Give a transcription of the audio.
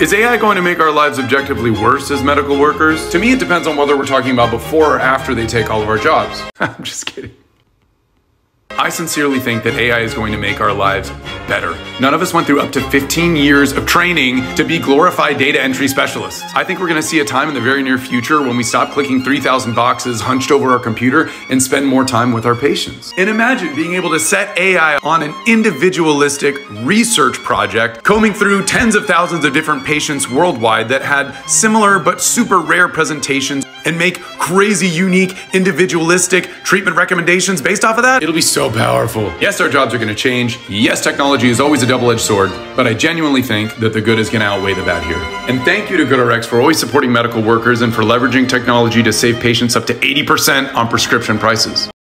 Is AI going to make our lives objectively worse as medical workers? To me, it depends on whether we're talking about before or after they take all of our jobs. I'm just kidding. I sincerely think that AI is going to make our lives better. None of us went through up to 15 years of training to be glorified data entry specialists. I think we're gonna see a time in the very near future when we stop clicking 3,000 boxes hunched over our computer and spend more time with our patients. And imagine being able to set AI on an individualistic research project, combing through tens of thousands of different patients worldwide that had similar but super rare presentations and make crazy, unique, individualistic treatment recommendations based off of that, it'll be so powerful. Yes, our jobs are gonna change. Yes, technology is always a double edged sword, but I genuinely think that the good is gonna outweigh the bad here. And thank you to GoodRx for always supporting medical workers and for leveraging technology to save patients up to 80% on prescription prices.